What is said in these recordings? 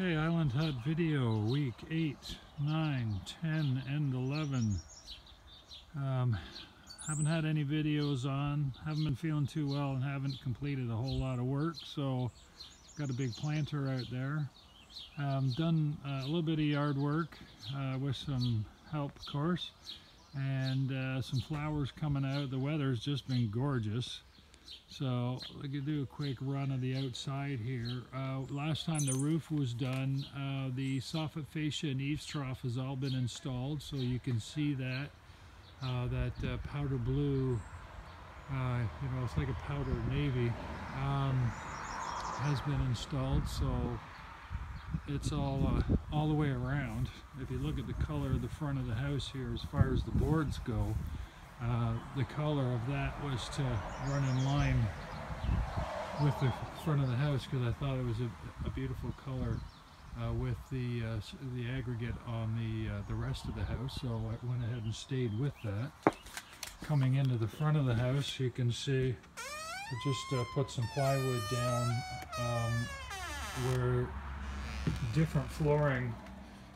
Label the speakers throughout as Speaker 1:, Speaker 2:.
Speaker 1: Okay, Island Hut video, week 8, 9, 10, and 11. Um, haven't had any videos on, haven't been feeling too well, and haven't completed a whole lot of work, so got a big planter out there. Um, done uh, a little bit of yard work uh, with some help, of course, and uh, some flowers coming out. The weather's just been gorgeous. So we could do a quick run of the outside here. Last time the roof was done, uh, the soffit fascia and eaves trough has all been installed, so you can see that uh, that uh, powder blue, uh, you know, it's like a powder navy, um, has been installed. So it's all all the way around. If you look at the color of the front of the house here, as far as the boards go, the color of that was to run in line with the front of the house because I thought it was a, a beautiful color uh, with the uh, the aggregate on the uh, the rest of the house. So I went ahead and stayed with that. Coming into the front of the house you can see I just uh, put some plywood down um, where different flooring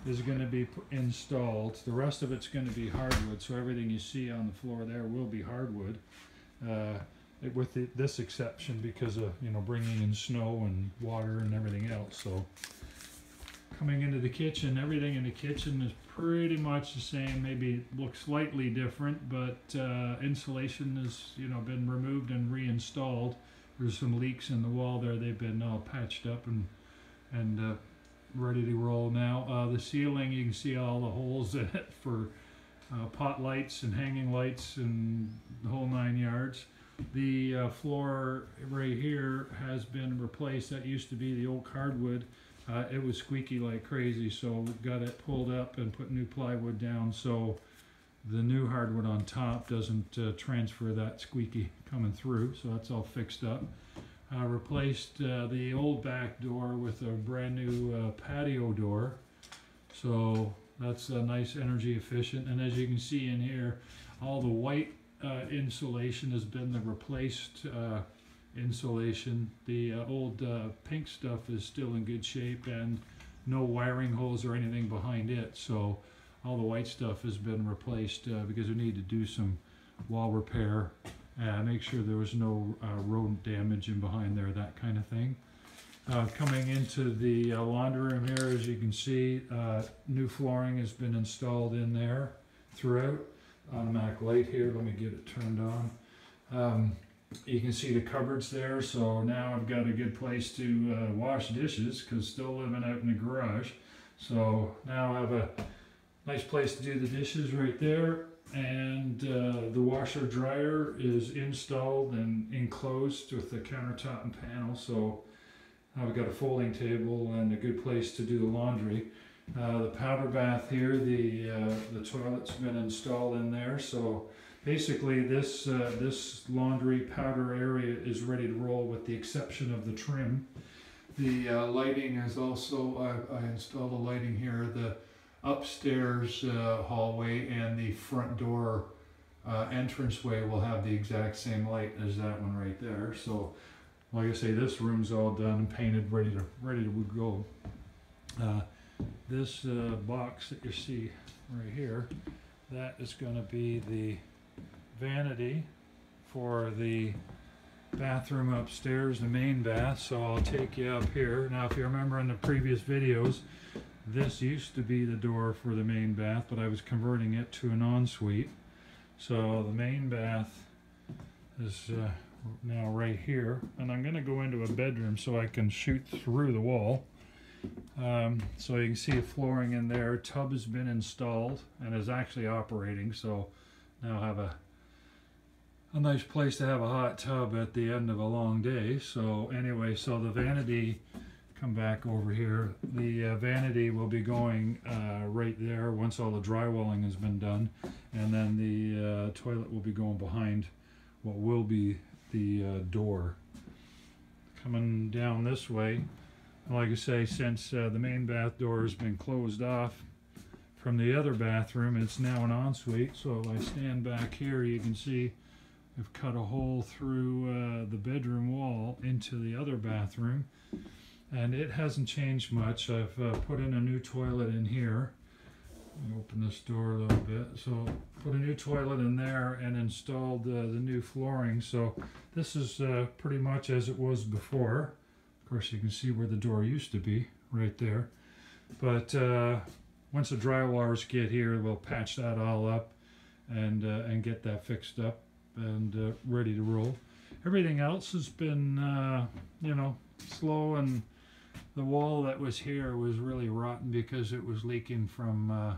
Speaker 1: is going to be installed. The rest of it's going to be hardwood, so everything you see on the floor there will be hardwood, uh, with the, this exception because of you know bringing in snow and water and everything else. So coming into the kitchen, everything in the kitchen is pretty much the same. Maybe it looks slightly different, but uh, insulation has you know been removed and reinstalled. There's some leaks in the wall there. They've been all patched up and and uh, ready to roll now. Uh, the ceiling, you can see all the holes in it for uh, pot lights and hanging lights and the whole nine yards. The uh, floor right here has been replaced. That used to be the old hardwood. Uh, it was squeaky like crazy, so we got it pulled up and put new plywood down so the new hardwood on top doesn't uh, transfer that squeaky coming through. So that's all fixed up. Uh, replaced uh, the old back door with a brand new uh, patio door. So that's a nice energy efficient. And as you can see in here, all the white uh, insulation has been the replaced uh, insulation. The uh, old pink stuff is still in good shape and no wiring holes or anything behind it. So all the white stuff has been replaced because we need to do some wall repair uh, make sure there was no uh, rodent damage in behind there, that kind of thing. Uh, coming into the uh, laundry room here, as you can see, uh, new flooring has been installed in there throughout. Automatic light here, let me get it turned on. Um, you can see the cupboards there, so now I've got a good place to uh, wash dishes because still living out in the garage. So now I have a nice place to do the dishes right there and uh, the washer dryer is installed and enclosed with the countertop and panel so now I've got a folding table and a good place to do the laundry uh, the powder bath here the uh, the toilet's been installed in there so basically this uh, this laundry powder area is ready to roll with the exception of the trim the uh, lighting is also I, I installed the lighting here the upstairs uh, hallway and the front door entranceway will have the exact same light as that one right there. So, like I say, this room's all done and painted, ready to ready to go. This uh, box that you see right here, that is going to be the vanity for the bathroom upstairs, the main bath. So I'll take you up here. Now, if you remember in the previous videos, this used to be the door for the main bath, but I was converting it to an ensuite. So the main bath is uh, now right here, and I'm going to go into a bedroom so I can shoot through the wall. Um, so you can see flooring in there. Tub has been installed and is actually operating, so now have a a nice place to have a hot tub at the end of a long day. So anyway, so the vanity come back over here. The uh, vanity will be going uh, right there once all the drywalling has been done. And then the uh, toilet will be going behind what will be the uh, door. Coming down this way, like I say, since uh, the main bath door has been closed off from the other bathroom, it's now an ensuite. So if I stand back here, you can see I've cut a hole through uh, the bedroom wall into the other bathroom and it hasn't changed much. I've uh, put in a new toilet in here. Open this door a little bit. So put a new toilet in there and installed uh, the new flooring. So this is uh, pretty much as it was before. Course, you can see where the door used to be, right there. But uh, once the drywallers get here, we'll patch that all up and uh, and get that fixed up and uh, ready to roll. Everything else has been, uh, you know, slow and the wall that was here was really rotten because it was leaking from uh,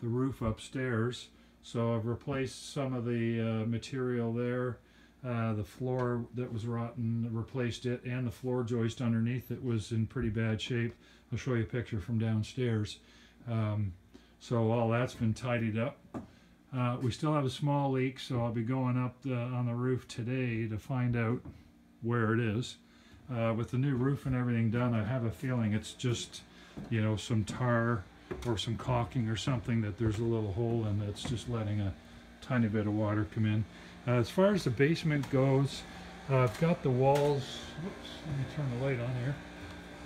Speaker 1: the roof upstairs. So I've replaced some of the uh, material there. Uh, the floor that was rotten, replaced it, and the floor joist underneath it was in pretty bad shape. I'll show you a picture from downstairs. Um, so all that's been tidied up. Uh, we still have a small leak, so I'll be going up the, on the roof today to find out where it is. Uh, with the new roof and everything done, I have a feeling it's just, you know, some tar or some caulking or something that there's a little hole in that's just letting a tiny bit of water come in. Uh, as far as the basement goes, uh, I've got the walls, whoops, let me turn the light on here.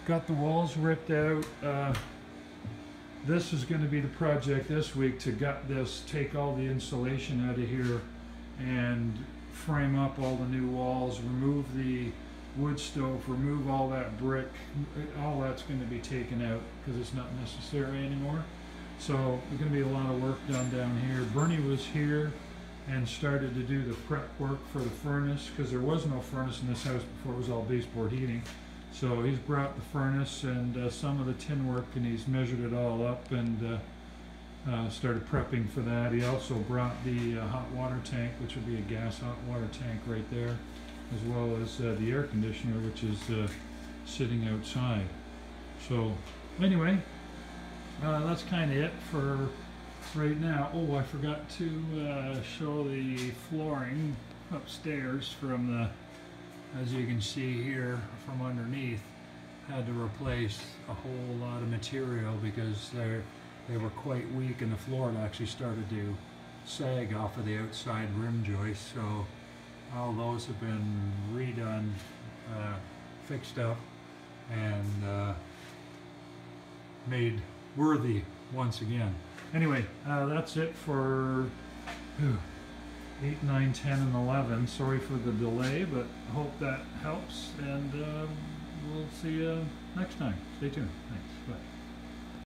Speaker 1: Got the walls ripped out. Uh, this is going to be the project this week to gut this, take all the insulation out of here and frame up all the new walls, remove the wood stove, remove all that brick, all that's going to be taken out because it's not necessary anymore. So there's going to be a lot of work done down here. Bernie was here and started to do the prep work for the furnace because there was no furnace in this house before it was all baseboard heating. So he's brought the furnace and uh, some of the tin work and he's measured it all up and uh, uh, started prepping for that. He also brought the uh, hot water tank, which would be a gas hot water tank right there, as well as uh, the air conditioner, which is uh, sitting outside. So anyway, that's kind of it for right now. Oh, I forgot to show the flooring upstairs from the as you can see here from underneath had to replace a whole lot of material because they they were quite weak and the floor had actually started to sag off of the outside rim joist so all those have been redone uh, fixed up and uh, made worthy once again anyway uh, that's it for 8, 9, 10, and 11. Sorry for the delay, but hope that helps, and uh, we'll see you next time. Stay tuned. Thanks. Bye.